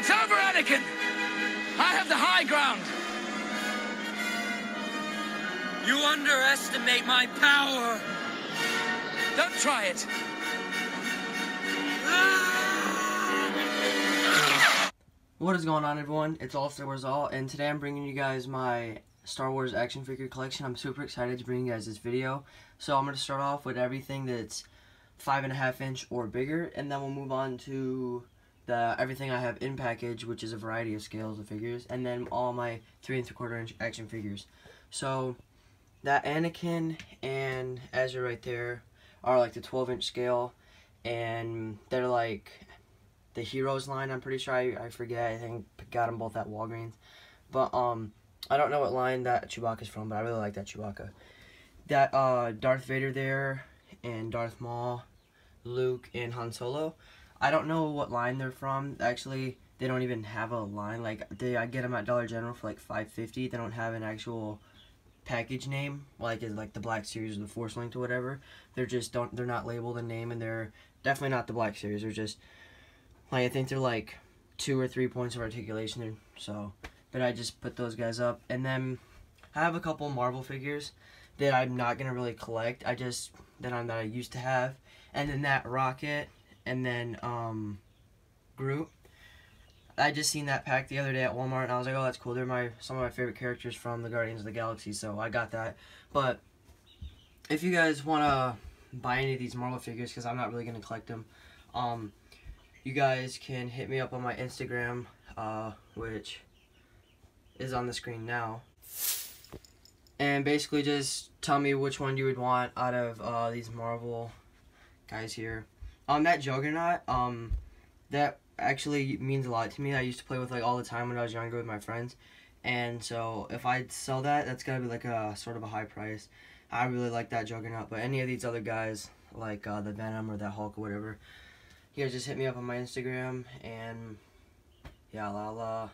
It's over, Anakin! I have the high ground! You underestimate my power! Don't try it! What is going on everyone? It's All Star Wars All and today I'm bringing you guys my Star Wars action figure collection. I'm super excited to bring you guys this video. So I'm going to start off with everything that's five and a half inch or bigger and then we'll move on to the everything I have in package which is a variety of scales of figures and then all my three and three quarter inch action figures. So that Anakin and Ezra right there are like the 12 inch scale and they're like the Heroes line. I'm pretty sure I, I forget. I think got them both at Walgreens, but um, I don't know what line that Chewbacca's from, but I really like that Chewbacca. That uh, Darth Vader there and Darth Maul, Luke and Han Solo. I don't know what line they're from. Actually, they don't even have a line. Like they, I get them at Dollar General for like five fifty. They don't have an actual package name like is like the Black Series or the Force Link or whatever. They're just don't. They're not labeled a name, and they're definitely not the Black Series. They're just like I think they're like two or three points of articulation. So, but I just put those guys up, and then I have a couple Marvel figures that I'm not gonna really collect. I just that I'm that I used to have, and then that Rocket, and then um, Groot. I just seen that pack the other day at Walmart, and I was like, "Oh, that's cool." They're my some of my favorite characters from the Guardians of the Galaxy, so I got that. But if you guys wanna buy any of these Marvel figures, because I'm not really gonna collect them, um, you guys can hit me up on my Instagram, uh, which is on the screen now. And basically just tell me which one you would want out of uh, these Marvel guys here. Um, that Juggernaut, um, that actually means a lot to me. I used to play with like all the time when I was younger with my friends. And so if I sell that, that's gonna be like a sort of a high price. I really like that Juggernaut, but any of these other guys, like uh, the Venom or that Hulk or whatever, you guys just hit me up on my Instagram and yeah, I'll uh,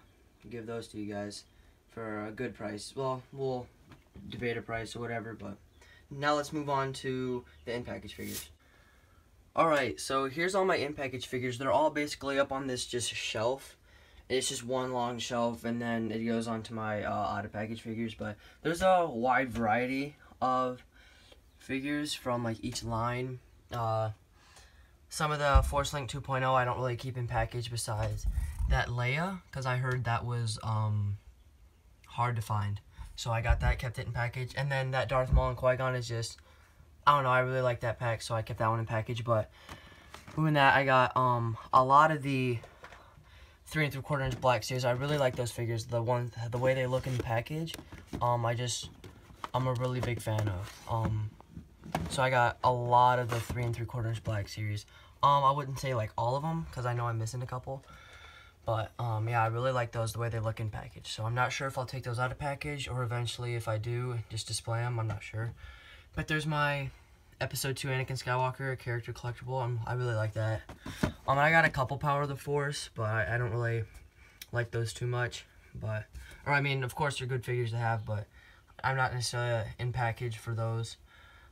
give those to you guys for a good price. Well, we'll debate a price or whatever, but now let's move on to the in-package figures. Alright, so here's all my in-package figures. They're all basically up on this just shelf. It's just one long shelf, and then it goes on to my uh, out-of-package figures, but there's a wide variety of figures from like each line. Uh, some of the Force Link 2.0 I don't really keep in package besides that Leia, because I heard that was um, hard to find. So I got that, kept it in package. And then that Darth Maul and Qui-Gon is just, I don't know, I really like that pack, so I kept that one in package. But moving that, I got um, a lot of the three and three quarter inch black series. I really like those figures. The one, the way they look in the package, um, I just, I'm a really big fan of. Um, so I got a lot of the three and three quarter inch black series. Um, I wouldn't say like all of them because I know I'm missing a couple. But um, yeah, I really like those the way they look in package. So I'm not sure if I'll take those out of package or eventually if I do, just display them. I'm not sure. But there's my episode two Anakin Skywalker character collectible. I really like that. Um, I got a couple Power of the Force, but I, I don't really like those too much. But or I mean, of course they're good figures to have, but I'm not necessarily in package for those.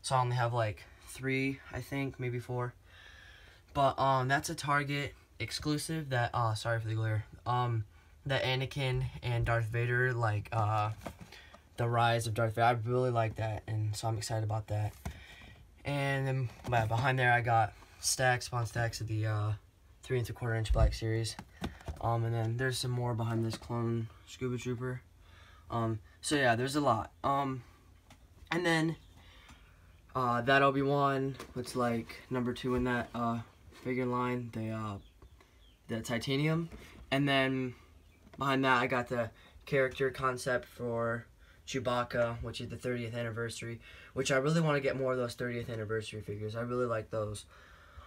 So I only have like three, I think, maybe four. But um, that's a Target exclusive. That uh, sorry for the glare. Um, that Anakin and Darth Vader, like uh, the rise of Darth Vader. I really like that, and so I'm excited about that. And then yeah, behind there, I got stacks upon stacks of the uh, three and three quarter inch Black Series. Um, and then there's some more behind this clone Scuba Trooper. Um, so yeah, there's a lot. Um, and then uh, that Obi-Wan, it's like number two in that uh, figure line, the, uh, the titanium. And then behind that, I got the character concept for Chewbacca, which is the 30th anniversary, which I really want to get more of those 30th anniversary figures. I really like those,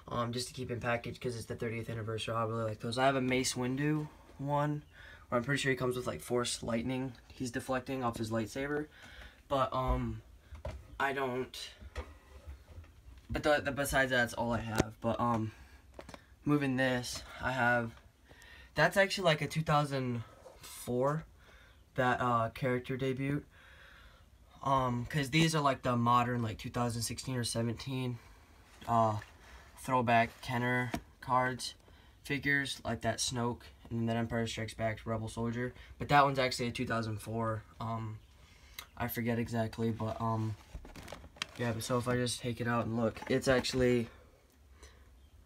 um, just to keep in package because it's the 30th anniversary. I really like those. I have a Mace Windu one, where I'm pretty sure he comes with like Force Lightning. He's deflecting off his lightsaber, but um, I don't but the, the, besides that, that's all I have. But um, moving this, I have. That's actually like a 2004, that uh character debut. Um, cause these are like the modern like 2016 or 17, uh, throwback Kenner cards, figures like that Snoke and then Empire Strikes Back, Rebel Soldier. But that one's actually a 2004. Um, I forget exactly, but um, yeah. But so if I just take it out and look, it's actually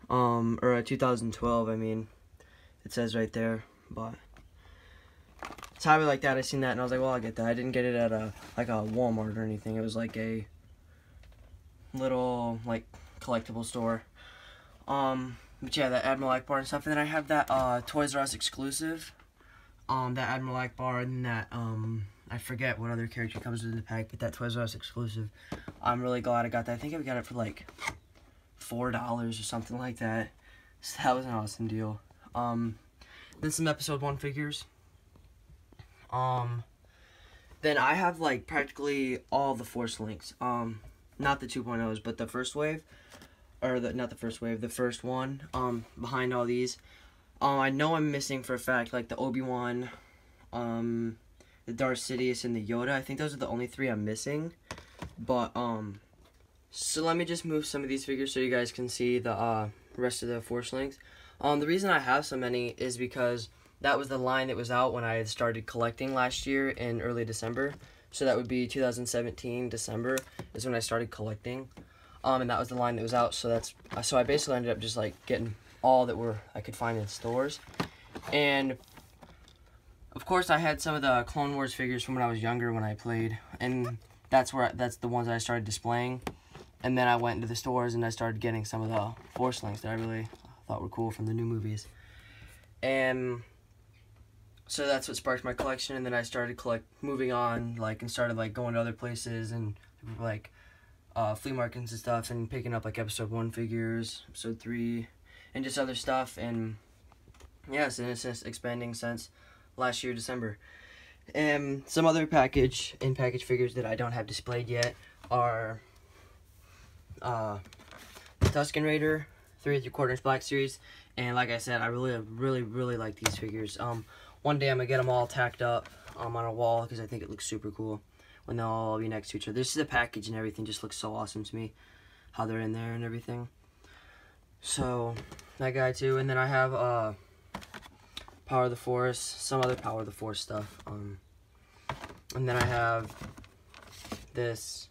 um, or a 2012. I mean, it says right there, but probably like that. I seen that and I was like, well, I'll get that. I didn't get it at a like a Walmart or anything. It was like a little like collectible store. Um, but yeah, that Admiral Ackbar and stuff. And then I have that uh, Toys R Us exclusive. Um, that Admiral Ackbar and that um, I forget what other character comes in the pack, but that Toys R Us exclusive. I'm really glad I got that. I think I got it for like four dollars or something like that. So that was an awesome deal. Um, then some episode one figures. Um, then I have like practically all the Force links. Um, not the 2.0s, but the first wave, or the not the first wave, the first one. Um, behind all these, um, I know I'm missing for a fact like the Obi Wan, um, the Darth Sidious, and the Yoda. I think those are the only three I'm missing. But um, so let me just move some of these figures so you guys can see the uh rest of the Force links. Um, the reason I have so many is because that was the line that was out when I had started collecting last year in early December. So that would be 2017 December is when I started collecting. Um, and that was the line that was out. So that's so I basically ended up just like getting all that were I could find in stores. And of course, I had some of the Clone Wars figures from when I was younger when I played, and that's where that's the ones I started displaying. And then I went into the stores and I started getting some of the Force links that I really thought were cool from the new movies. And so that's what sparked my collection and then i started collect moving on like and started like going to other places and like uh, flea markets and stuff and picking up like episode one figures episode three and just other stuff and yes and it's just expanding since last year december. And some other package in package figures that i don't have displayed yet are uh tusken raider three and three quarter inch black series and like i said i really really really like these figures. Um one day I'm gonna get them all tacked up um, on a wall because I think it looks super cool when they'll all be next to each other. This is the package and everything just looks so awesome to me, how they're in there and everything. So that guy too, and then I have uh, Power of the Force, some other Power of the Force stuff. Um, and then I have this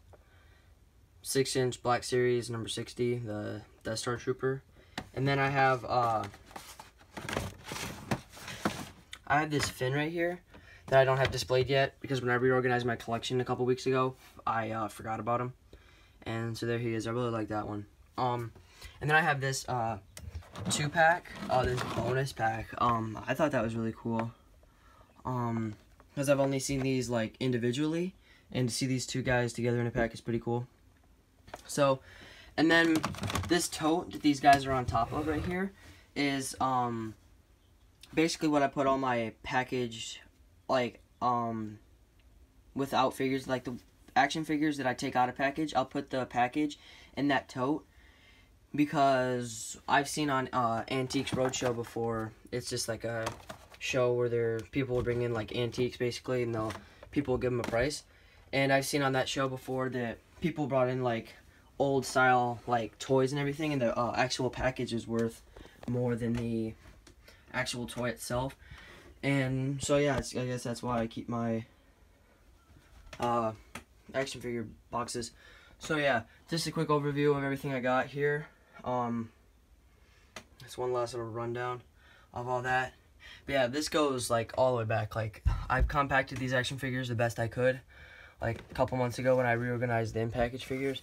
six inch Black Series number 60, the Death Star Trooper. And then I have uh, I have this Finn right here that I don't have displayed yet because when I reorganized my collection a couple weeks ago, I uh, forgot about him. And so there he is. I really like that one. Um, and then I have this uh, two pack, uh, this bonus pack. Um, I thought that was really cool. Um, because I've only seen these like individually, and to see these two guys together in a pack is pretty cool. So, and then this tote that these guys are on top of right here is um basically what I put on my package, like, um, without figures, like the action figures that I take out of package, I'll put the package in that tote because I've seen on uh, Antiques Roadshow before, it's just like a show where there people will bring in like antiques basically and they'll people will give them a price. And I've seen on that show before that people brought in like old style like toys and everything and the uh, actual package is worth more than the actual toy itself. And so yeah, I guess that's why I keep my uh, action figure boxes. So yeah, just a quick overview of everything I got here. Um, just one last little rundown of all that. But yeah, this goes like all the way back. Like I've compacted these action figures the best I could. Like a couple months ago when I reorganized the in-package figures.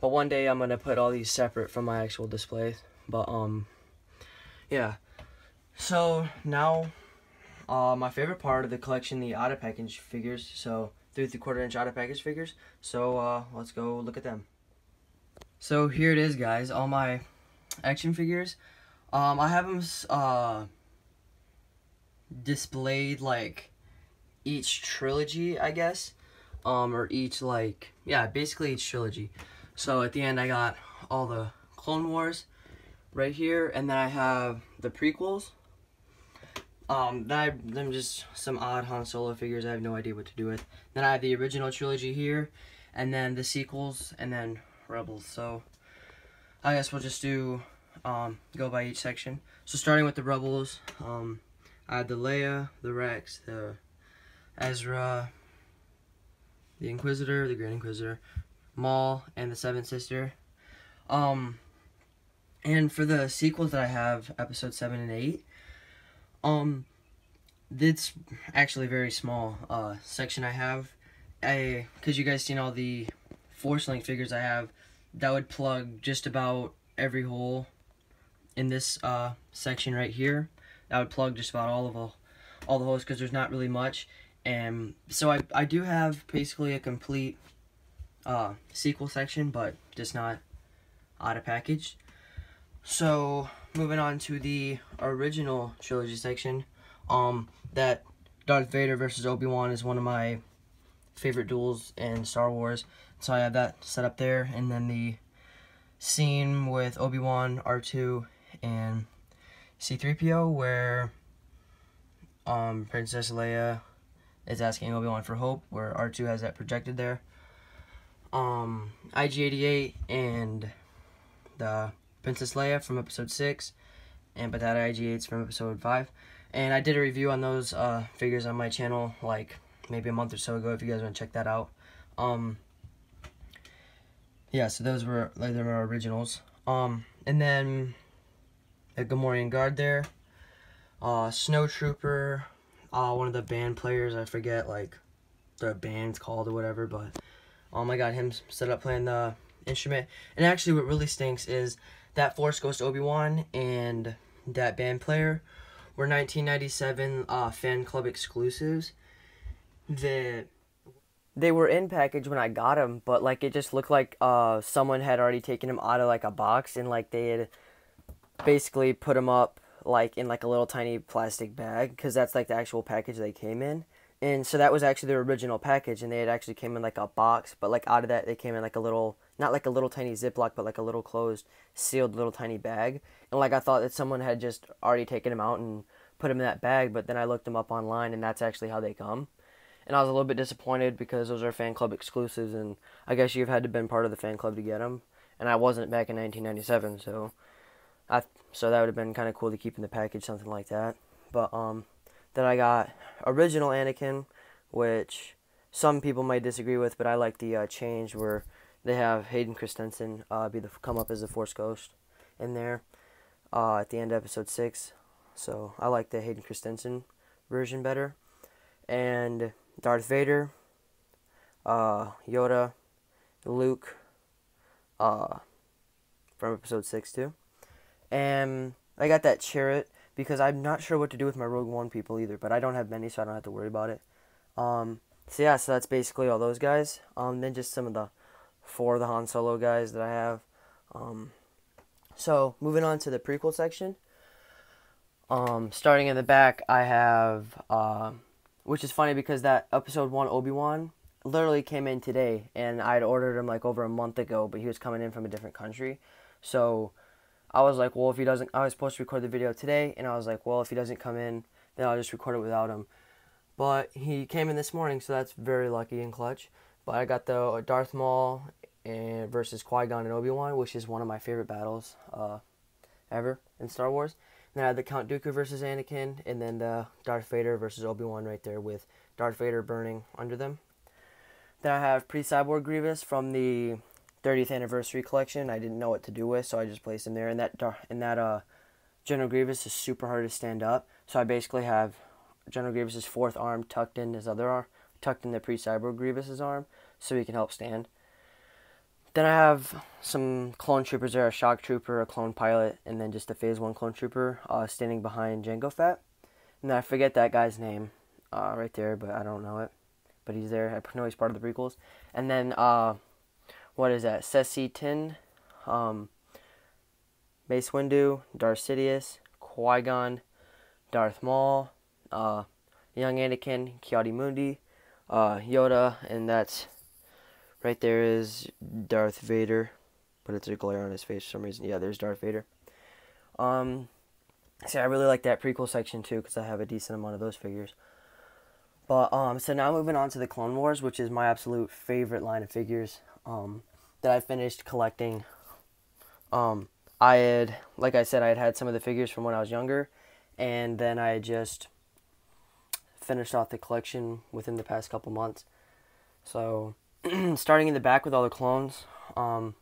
But one day I'm gonna put all these separate from my actual displays. But um, yeah. So now, uh, my favorite part of the collection, the auto package figures. So three three quarter inch auto package figures. So uh, let's go look at them. So here it is, guys. All my action figures. Um, I have them uh, displayed like each trilogy, I guess. Um, or each like yeah, basically each trilogy. So at the end, I got all the Clone Wars right here, and then I have the prequels um, then I them just some odd Han Solo figures. I have no idea what to do with. Then I have the original trilogy here, and then the sequels, and then Rebels. So I guess we'll just do um, go by each section. So starting with the Rebels, um, I had the Leia, the Rex, the Ezra, the Inquisitor, the Grand Inquisitor, Maul, and the Seventh Sister. Um, and for the sequels that I have, episode seven and eight, um, it's actually very small uh section I have. I, cause you guys seen all the Force Link figures I have, that would plug just about every hole in this uh section right here. That would plug just about all of all, all the holes because there's not really much. And so I, I do have basically a complete uh, sequel section, but just not out of package. So moving on to the original trilogy section, um, that Darth Vader versus Obi Wan is one of my favorite duels in Star Wars. So I have that set up there, and then the scene with Obi Wan, R two, and C3PO where um, Princess Leia is asking Obi-Wan for hope, where R2 has that projected there. Um, IG-88 and the Princess Leia from episode 6, and but that IG-88's from episode 5. And I did a review on those uh, figures on my channel, like, maybe a month or so ago, if you guys want to check that out. Um, yeah, so those were, like, they were originals. Um, and then a Gamorrean guard there. Uh, Snow Trooper, uh, one of the band players, I forget, like, the band's called or whatever, but, um, I got him set up playing the instrument. And actually, what really stinks is that Force Ghost Obi-Wan and that band player were 1997 uh, fan club exclusives. The they were in package when I got them, but like it just looked like uh someone had already taken them out of like a box and like they had basically put them up like in like a little tiny plastic bag because that's like the actual package they came in and so that was actually their original package and they had actually came in like a box but like out of that they came in like a little not like a little tiny ziploc but like a little closed sealed little tiny bag. And like i thought that someone had just already taken them out and put them in that bag but then i looked them up online and that's actually how they come. And i was a little bit disappointed because those are fan club exclusives and i guess you've had to been part of the fan club to get them and i wasn't back in 1997 so I so that would have been kind of cool to keep in the package, something like that. But um, then I got original Anakin, which some people might disagree with, but I like the uh, change where they have Hayden Christensen uh, be the come up as the Force Ghost in there uh, at the end of episode six. So I like the Hayden Christensen version better, and Darth Vader, uh, Yoda, Luke, uh, from episode six too. And I got that Chirrut because I'm not sure what to do with my Rogue One people either, but I don't have many, so I don't have to worry about it. Um, so yeah, so that's basically all those guys. Um, then just some of the four of the Han Solo guys that I have. Um, so moving on to the prequel section. Um, starting in the back, I have, uh, which is funny because that episode one Obi Wan literally came in today, and I had ordered him like over a month ago, but he was coming in from a different country, so I was like, well, if he doesn't, I was supposed to record the video today, and I was like, well, if he doesn't come in, then I'll just record it without him. But he came in this morning, so that's very lucky and clutch. But I got the Darth Maul and versus Qui Gon and Obi Wan, which is one of my favorite battles uh, ever in Star Wars. Then I had the Count Dooku versus Anakin, and then the Darth Vader versus Obi Wan right there with Darth Vader burning under them. Then I have Pre Cyborg Grievous from the 30th anniversary collection. I didn't know what to do with, so I just placed him there. And that and that uh, General Grievous is super hard to stand up, so I basically have General Grievous's fourth arm tucked in his other arm, tucked in the pre-cyborg Grievous's arm, so he can help stand. Then I have some clone troopers there, a shock trooper, a clone pilot, and then just a phase one clone trooper uh, standing behind Jango Fett. And I forget that guy's name uh, right there, but I don't know it. But he's there. I know he's part of the prequels. And then uh, what is that? Saesee Tiin, um, Mace Windu, Darth Sidious, Qui Gon, Darth Maul, uh, young Anakin, Ki-Adi-Mundi, uh, Yoda, and that's right there is Darth Vader, but it's a glare on his face for some reason. Yeah, there's Darth Vader. Um, see, I really like that prequel section too because I have a decent amount of those figures. But um, so now moving on to the Clone Wars, which is my absolute favorite line of figures um, that I finished collecting. Um, I had, like I said, I had had some of the figures from when I was younger, and then I just finished off the collection within the past couple months. So, starting in the back with all the clones, um,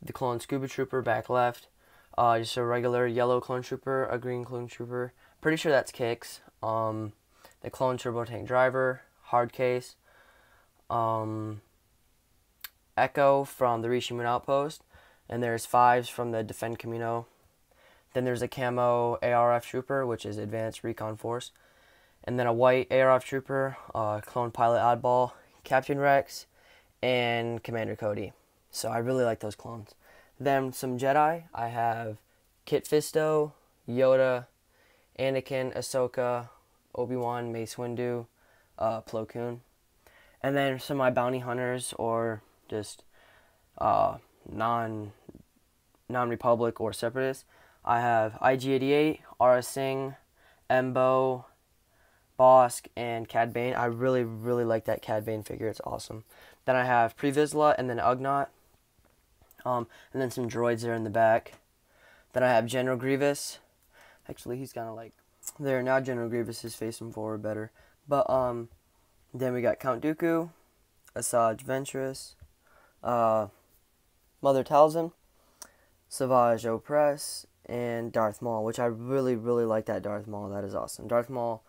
the clone Scuba Trooper back left, uh, just a regular yellow clone trooper, a green clone trooper. Pretty sure that's Kix. Um, the clone turbo tank driver, hard case, um, Echo from the Rishi Moon Outpost, and there's fives from the Defend Kamino. Then there's a camo ARF trooper, which is Advanced Recon Force, and then a white ARF trooper, uh, clone pilot oddball, Captain Rex, and Commander Cody. So I really like those clones. Then some Jedi. I have Kit Fisto, Yoda, Anakin, Ahsoka, Obi Wan, Mace Windu, uh, Plo Koon, and then some of my bounty hunters or just uh, non non Republic or separatists. I have IG88, Aurra Sing, Embo, Bossk, and Cad Bane. I really, really like that Cad Bane figure. It's awesome. Then I have Pre Vizsla and then Ugnaught. Um, and then some droids there in the back. Then I have General Grievous. Actually, he's kind of like there now. General Grievous is facing forward better. But um, then we got Count Dooku, Asajj Ventress, uh, Mother Talzin, Savage Opress, and Darth Maul, which I really, really like that Darth Maul. That is awesome. Darth Maul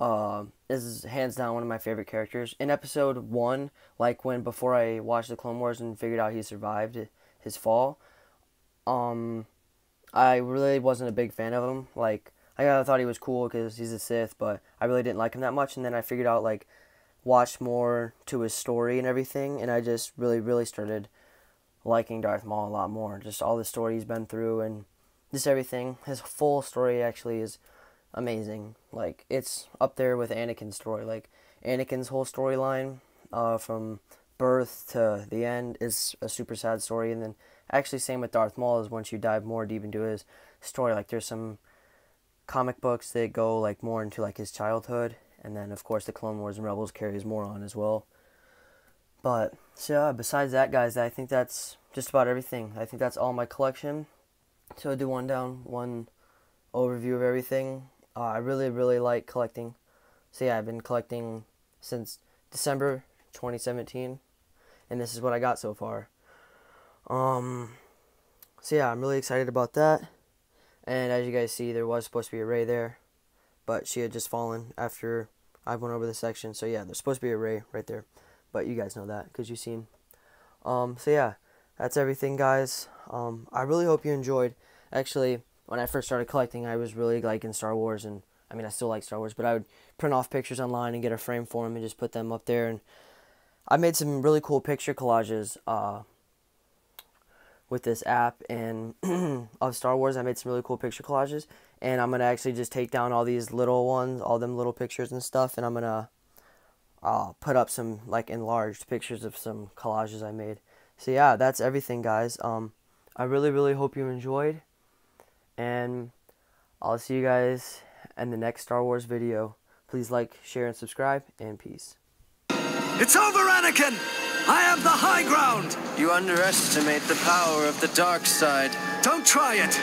uh, is hands down one of my favorite characters. In episode one, like when before I watched the Clone Wars and figured out he survived his fall, um, I really wasn't a big fan of him. Like I thought he was cool because he's a Sith, but I really didn't like him that much. And then I figured out like watched more to his story and everything, and I just really, really started liking Darth Maul a lot more. Just all the story he's been through and just everything. His full story actually is amazing. Like it's up there with Anakin's story. Like Anakin's whole storyline, uh, from birth to the end is a super sad story, and then actually same with Darth Maul is once you dive more deep into his story. Like there's some comic books that go like more into like his childhood, and then of course the Clone Wars and Rebels carries more on as well. But so yeah, besides that, guys, I think that's just about everything. I think that's all my collection. So I do one down, one overview of everything. Uh, I really, really like collecting. So yeah, I've been collecting since December 2017, and this is what I got so far. Um, so yeah, I'm really excited about that. And as you guys see, there was supposed to be a Rey there, but she had just fallen after I went over the section. So yeah, there's supposed to be a Rey right there, but you guys know that because you've seen. Um, so yeah, that's everything, guys. Um, I really hope you enjoyed. Actually, when I first started collecting, I was really like in Star Wars, and I mean, I still like Star Wars, but I would print off pictures online and get a frame for them and just put them up there. And I made some really cool picture collages uh, with this app and of Star Wars. I made some really cool picture collages, and I'm gonna actually just take down all these little ones, all them little pictures and stuff, and I'm gonna uh, put up some like enlarged pictures of some collages I made. So yeah, that's everything, guys. Um, I really, really hope you enjoyed, and I'll see you guys in the next Star Wars video. Please like, share, and subscribe, and peace. It's over, Anakin! I have the high ground! You underestimate the power of the dark side. Don't try it!